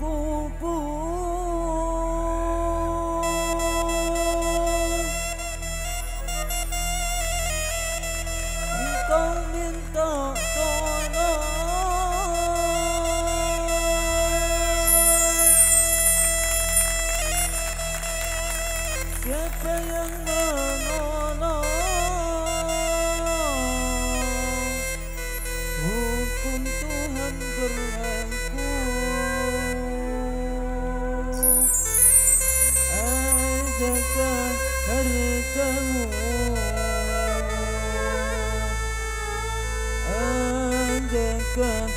Cô keluargamu Adakah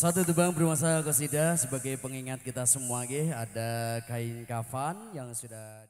Satu tebang bermasa kosida sebagai pengingat kita semua ada kain kafan yang sudah